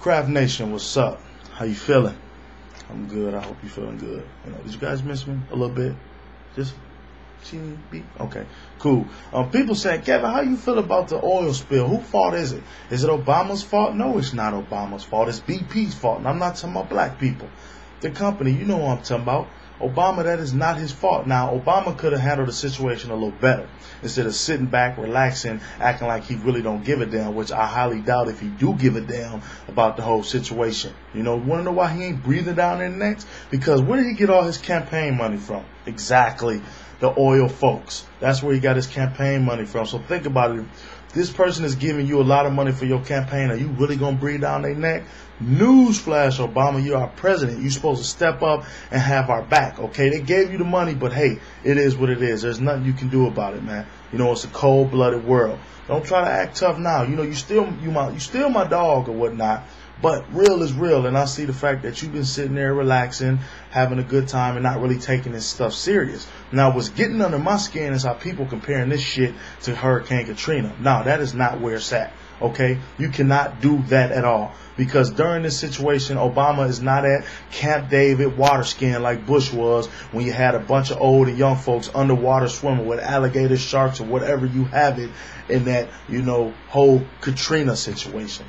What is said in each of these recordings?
Craft Nation, what's up? How you feeling? I'm good. I hope you're feeling good. You know, did you guys miss me a little bit? Just teeny beat. Okay, cool. Um, people saying, Kevin, how you feel about the oil spill? Who fault is it? Is it Obama's fault? No, it's not Obama's fault. It's BP's fault. And I'm not talking about black people. The company, you know what I'm talking about. Obama, that is not his fault. Now, Obama could have handled the situation a little better instead of sitting back, relaxing, acting like he really don't give a damn, which I highly doubt if he do give a damn about the whole situation. You know, want to know why he ain't breathing down their necks? Because where did he get all his campaign money from? Exactly, the oil folks. That's where he got his campaign money from. So think about it this person is giving you a lot of money for your campaign. Are you really going to breathe down their neck? Newsflash, Obama, you're our president. You're supposed to step up and have our back, okay? They gave you the money, but hey, it is what it is. There's nothing you can do about it, man. You know, it's a cold-blooded world. Don't try to act tough now. You know, you still you my you still my dog or whatnot. But real is real, and I see the fact that you've been sitting there relaxing, having a good time, and not really taking this stuff serious. Now, what's getting under my skin is how people comparing this shit to Hurricane Katrina. Now, that is not where it's at. Okay, you cannot do that at all because during this situation, Obama is not at Camp David water skiing like Bush was when you had a bunch of old and young folks underwater swimming with alligator sharks or whatever you have it in that you know whole Katrina situation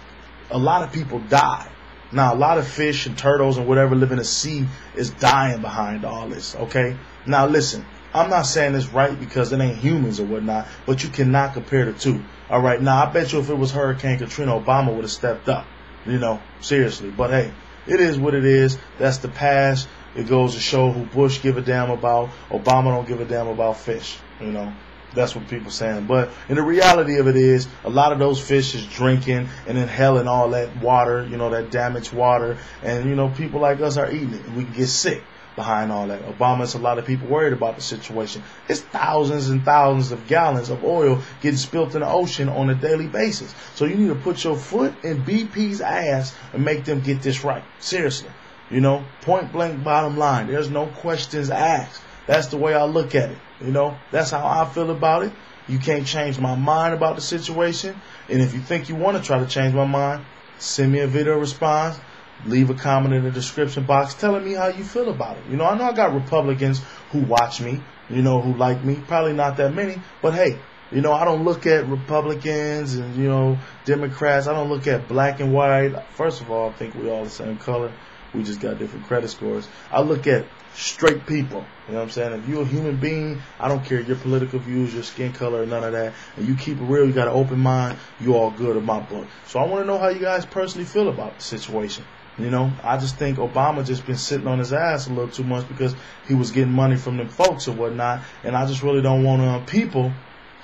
a lot of people die. Now, a lot of fish and turtles and whatever live in the sea is dying behind all this, okay? Now, listen, I'm not saying this right because it ain't humans or whatnot, but you cannot compare the two. All right, now I bet you if it was Hurricane Katrina, Obama would have stepped up, you know, seriously. But hey, it is what it is. That's the past. It goes to show who Bush give a damn about. Obama don't give a damn about fish, you know. That's what people saying. But in the reality of it is, a lot of those fish is drinking and inhaling all that water, you know, that damaged water. And, you know, people like us are eating it. And we can get sick behind all that. Obama Obama's a lot of people worried about the situation. It's thousands and thousands of gallons of oil getting spilt in the ocean on a daily basis. So you need to put your foot in BP's ass and make them get this right. Seriously. You know, point blank bottom line. There's no questions asked. That's the way I look at it. You know, that's how I feel about it. You can't change my mind about the situation. And if you think you want to try to change my mind, send me a video response. Leave a comment in the description box telling me how you feel about it. You know, I know I got Republicans who watch me, you know, who like me. Probably not that many, but hey, you know, I don't look at Republicans and, you know, Democrats. I don't look at black and white. First of all, I think we're all the same color. We just got different credit scores. I look at straight people. You know what I'm saying? If you're a human being, I don't care your political views, your skin color, none of that. And you keep it real, you got an open mind, you all good in my book. So I want to know how you guys personally feel about the situation. You know, I just think Obama just been sitting on his ass a little too much because he was getting money from them folks or whatnot. And I just really don't want uh, people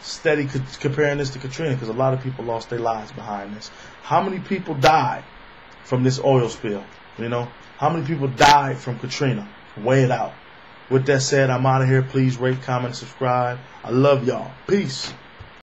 steady co- comparing this to Katrina because a lot of people lost their lives behind this. How many people died from this oil spill? You know, how many people died from Katrina? Weigh it out. With that said, I'm out of here. Please rate, comment, subscribe. I love y'all. Peace.